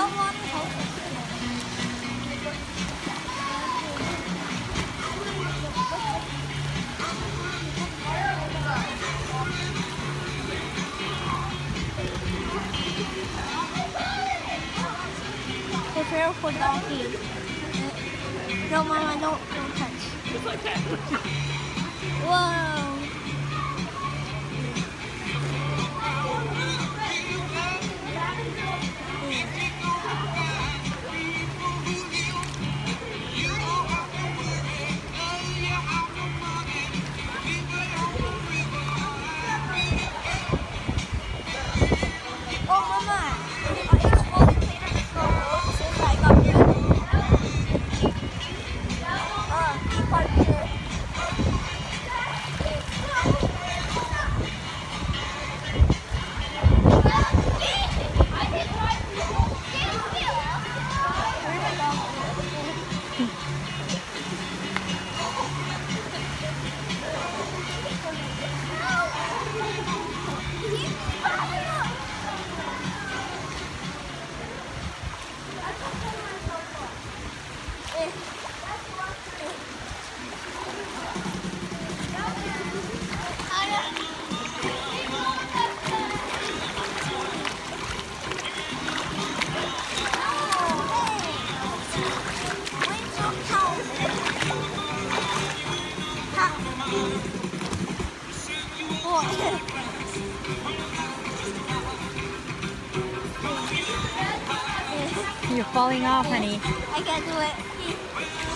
Someone. Careful, donkey. No, Mama, don't, don't touch. Whoa. You're falling off, honey. I can't do it.